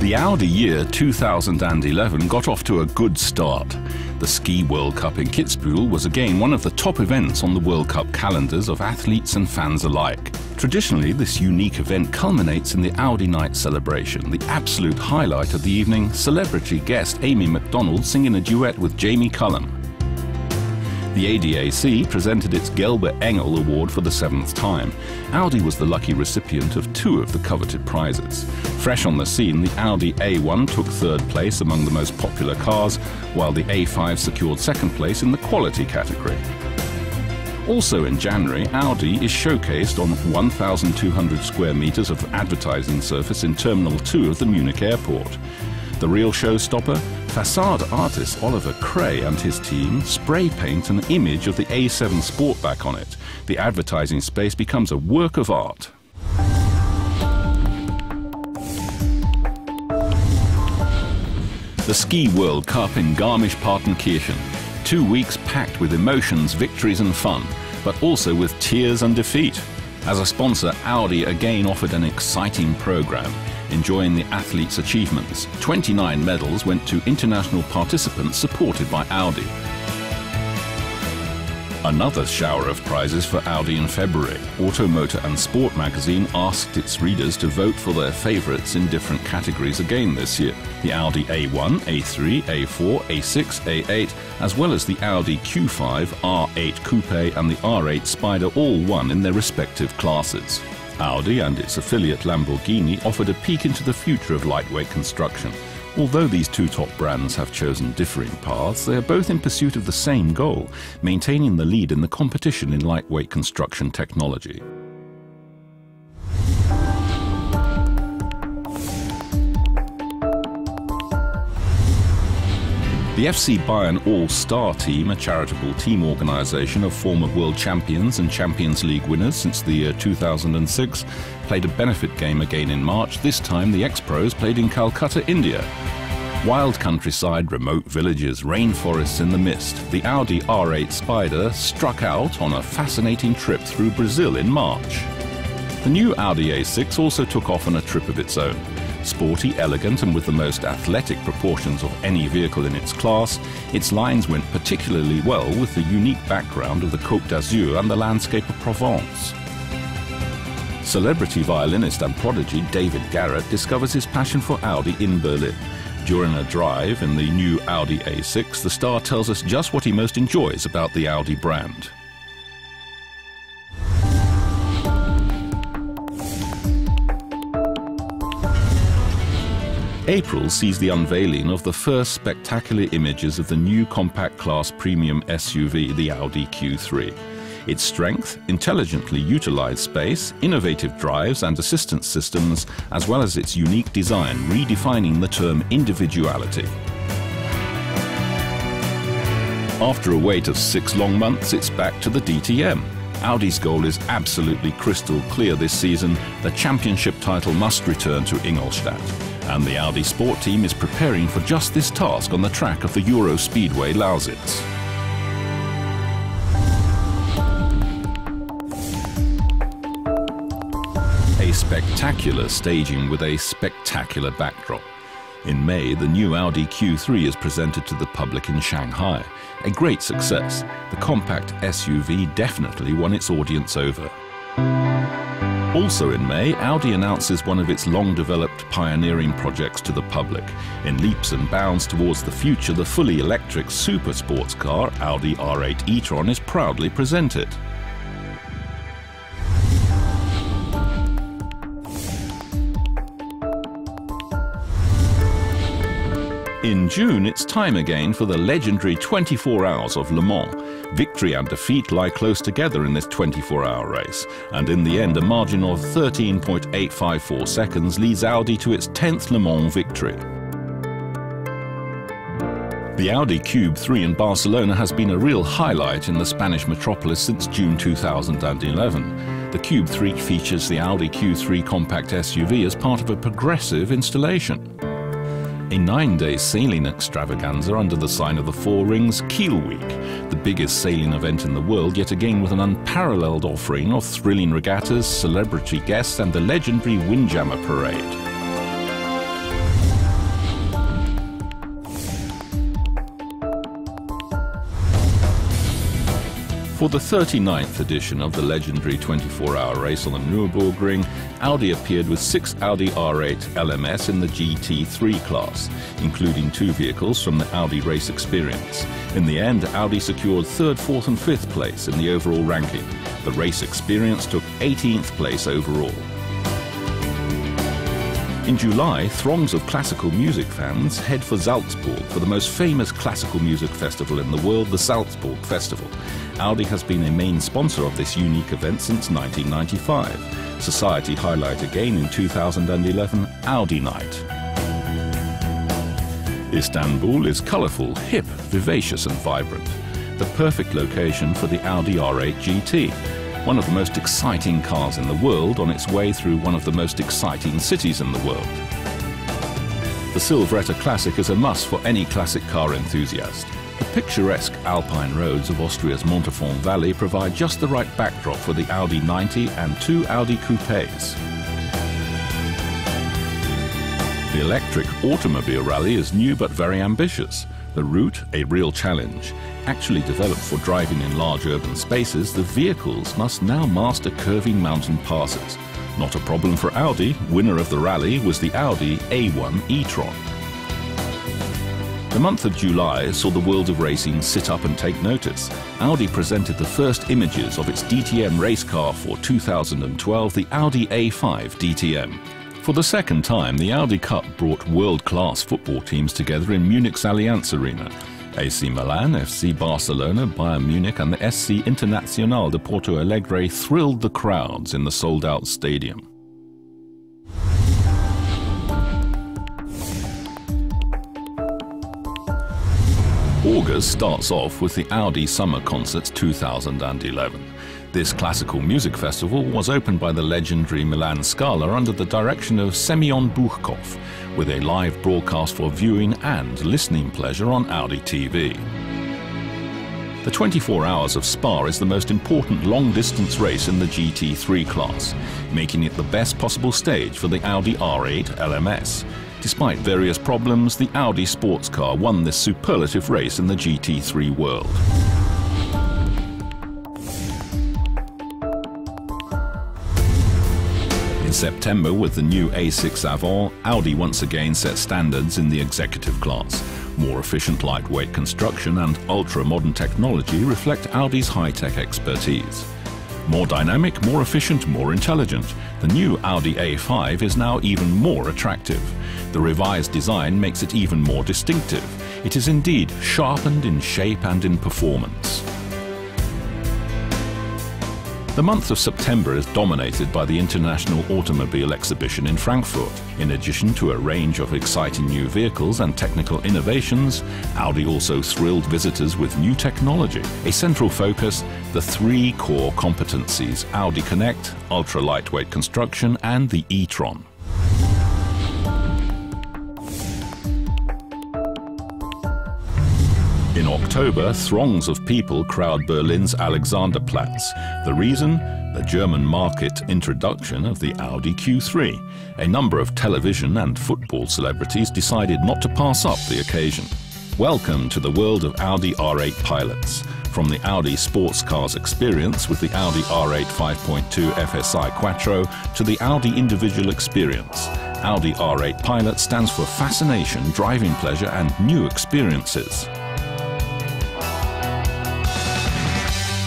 The Audi year 2011 got off to a good start. The Ski World Cup in Kitzbühel was again one of the top events on the World Cup calendars of athletes and fans alike. Traditionally, this unique event culminates in the Audi Night celebration, the absolute highlight of the evening, celebrity guest Amy Macdonald singing a duet with Jamie Cullum. The ADAC presented its Gelbe Engel Award for the seventh time. Audi was the lucky recipient of two of the coveted prizes. Fresh on the scene, the Audi A1 took third place among the most popular cars, while the A5 secured second place in the quality category. Also in January, Audi is showcased on 1,200 square meters of advertising surface in Terminal 2 of the Munich airport. The real showstopper? Facade artist Oliver Cray and his team spray paint an image of the A7 Sportback on it. The advertising space becomes a work of art. The Ski World Cup in Garmisch-Partenkirchen. Two weeks packed with emotions, victories and fun, but also with tears and defeat. As a sponsor, Audi again offered an exciting program enjoying the athletes' achievements. 29 medals went to international participants supported by Audi. Another shower of prizes for Audi in February. Automotor and Sport magazine asked its readers to vote for their favourites in different categories again this year. The Audi A1, A3, A4, A6, A8, as well as the Audi Q5, R8 Coupe and the R8 Spider all won in their respective classes. Audi and its affiliate Lamborghini offered a peek into the future of lightweight construction. Although these two top brands have chosen differing paths, they are both in pursuit of the same goal, maintaining the lead in the competition in lightweight construction technology. The FC Bayern All-Star Team, a charitable team organisation of former world champions and Champions League winners since the year 2006, played a benefit game again in March. This time the ex-pros played in Calcutta, India. Wild countryside, remote villages, rainforests in the mist, the Audi R8 Spider struck out on a fascinating trip through Brazil in March. The new Audi A6 also took off on a trip of its own. Sporty, elegant, and with the most athletic proportions of any vehicle in its class, its lines went particularly well with the unique background of the Côte d'Azur and the landscape of Provence. Celebrity violinist and prodigy David Garrett discovers his passion for Audi in Berlin. During a drive in the new Audi A6, the star tells us just what he most enjoys about the Audi brand. April sees the unveiling of the first spectacular images of the new compact class premium SUV, the Audi Q3. Its strength, intelligently utilized space, innovative drives and assistance systems, as well as its unique design, redefining the term individuality. After a wait of six long months, it's back to the DTM. Audi's goal is absolutely crystal clear this season. The championship title must return to Ingolstadt and the Audi Sport team is preparing for just this task on the track of the Euro Speedway Lausitz. A spectacular staging with a spectacular backdrop. In May, the new Audi Q3 is presented to the public in Shanghai. A great success. The compact SUV definitely won its audience over. Also in May, Audi announces one of its long-developed pioneering projects to the public. In leaps and bounds towards the future, the fully electric super sports car Audi R8 e-tron is proudly presented. In June, it's time again for the legendary 24 Hours of Le Mans. Victory and defeat lie close together in this 24-hour race, and in the end, a margin of 13.854 seconds leads Audi to its 10th Le Mans victory. The Audi Cube 3 in Barcelona has been a real highlight in the Spanish metropolis since June 2011. The Cube 3 features the Audi Q3 compact SUV as part of a progressive installation a nine-day sailing extravaganza under the sign of the Four Rings Kiel Week, the biggest sailing event in the world, yet again with an unparalleled offering of thrilling regattas, celebrity guests and the legendary Windjammer Parade. For the 39th edition of the legendary 24-hour race on the Nürburgring, Audi appeared with six Audi R8 LMS in the GT3 class, including two vehicles from the Audi Race Experience. In the end, Audi secured third, fourth and fifth place in the overall ranking. The Race Experience took 18th place overall. In July, throngs of classical music fans head for Salzburg for the most famous classical music festival in the world, the Salzburg Festival. Audi has been a main sponsor of this unique event since 1995. Society highlight again in 2011, Audi Night. Istanbul is colourful, hip, vivacious and vibrant. The perfect location for the Audi R8 GT, one of the most exciting cars in the world on its way through one of the most exciting cities in the world. The Silvretta Classic is a must for any classic car enthusiast. The picturesque alpine roads of Austria's Montafon Valley provide just the right backdrop for the Audi 90 and two Audi coupes. The electric automobile rally is new but very ambitious. The route, a real challenge. Actually developed for driving in large urban spaces, the vehicles must now master curving mountain passes. Not a problem for Audi, winner of the rally was the Audi A1 e-tron. The month of July saw the world of racing sit up and take notice. Audi presented the first images of its DTM race car for 2012, the Audi A5 DTM. For the second time, the Audi Cup brought world-class football teams together in Munich's Allianz Arena. AC Milan, FC Barcelona, Bayern Munich and the SC Internacional de Porto Alegre thrilled the crowds in the sold-out stadium. August starts off with the Audi Summer Concerts 2011. This classical music festival was opened by the legendary Milan Scala under the direction of Semyon Bychkov, with a live broadcast for viewing and listening pleasure on Audi TV. The 24 Hours of Spa is the most important long-distance race in the GT3 class, making it the best possible stage for the Audi R8 LMS. Despite various problems, the Audi sports car won this superlative race in the GT3 world. In September, with the new A6 Avant, Audi once again set standards in the executive class. More efficient lightweight construction and ultra-modern technology reflect Audi's high-tech expertise. More dynamic, more efficient, more intelligent, the new Audi A5 is now even more attractive. The revised design makes it even more distinctive. It is indeed sharpened in shape and in performance. The month of September is dominated by the International Automobile Exhibition in Frankfurt. In addition to a range of exciting new vehicles and technical innovations, Audi also thrilled visitors with new technology. A central focus, the three core competencies Audi Connect, ultra-lightweight construction and the e-tron. In October, throngs of people crowd Berlin's Alexanderplatz. The reason? The German market introduction of the Audi Q3. A number of television and football celebrities decided not to pass up the occasion. Welcome to the world of Audi R8 pilots. From the Audi sports cars experience with the Audi R8 5.2 FSI Quattro to the Audi individual experience. Audi R8 Pilot stands for fascination, driving pleasure and new experiences.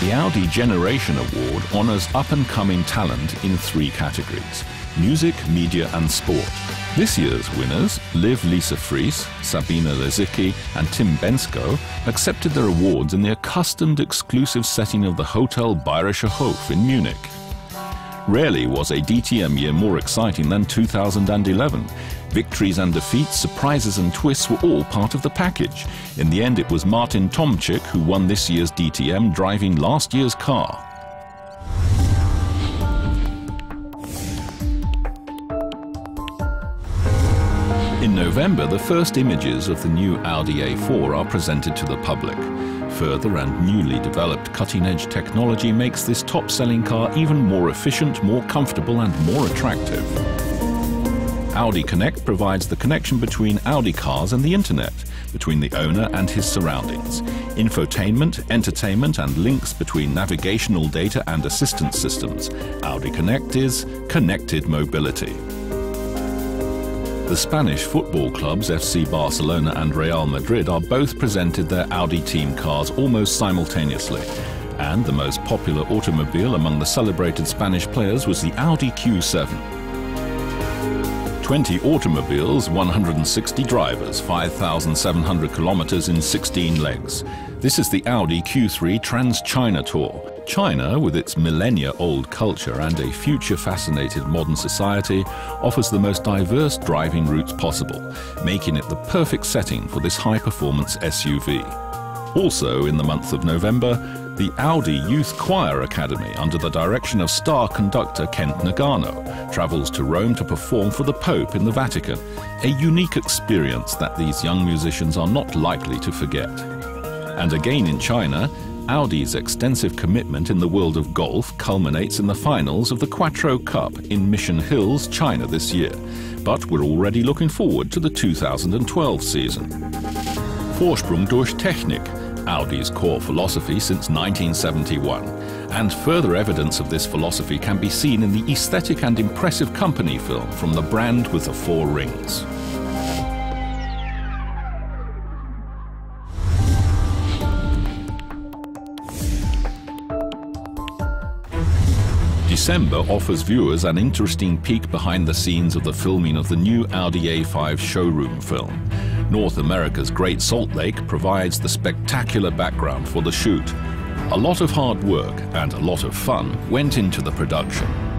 The Audi Generation Award honours up-and-coming talent in three categories, music, media and sport. This year's winners, Liv Lisa Fries, Sabine Lisicki and Tim Bendzko, accepted their awards in the accustomed exclusive setting of the Hotel Bayerischer Hof in Munich. Rarely was a DTM year more exciting than 2011. Victories and defeats, surprises and twists were all part of the package. In the end, it was Martin Tomczyk who won this year's DTM driving last year's car. In November, the first images of the new Audi A4 are presented to the public. Further and newly developed cutting-edge technology makes this top-selling car even more efficient, more comfortable and more attractive. Audi Connect provides the connection between Audi cars and the internet. between the owner and his surroundings. Infotainment, entertainment, and links between navigational data and assistance systems. Audi Connect is connected mobility. The Spanish football clubs FC Barcelona and Real Madrid are both presented their Audi team cars almost simultaneously. And the most popular automobile among the celebrated Spanish players was the Audi Q7. 20 automobiles, 160 drivers, 5,700 kilometers in 16 legs. This is the Audi Q3 Trans-China Tour. China, with its millennia-old culture and a future-fascinated modern society, offers the most diverse driving routes possible, making it the perfect setting for this high-performance SUV. Also in the month of November, the Audi Youth Choir Academy, under the direction of star conductor Kent Nagano, travels to Rome to perform for the Pope in the Vatican, a unique experience that these young musicians are not likely to forget. And again in China, Audi's extensive commitment in the world of golf culminates in the finals of the Quattro Cup in Mission Hills, China this year. But we're already looking forward to the 2012 season. Vorsprung durch Technik, Audi's core philosophy since 1971. And further evidence of this philosophy can be seen in the aesthetic and impressive company film from the brand with the four rings. December offers viewers an interesting peek behind the scenes of the filming of the new Audi A5 showroom film. North America's Great Salt Lake provides the spectacular background for the shoot. A lot of hard work and a lot of fun went into the production.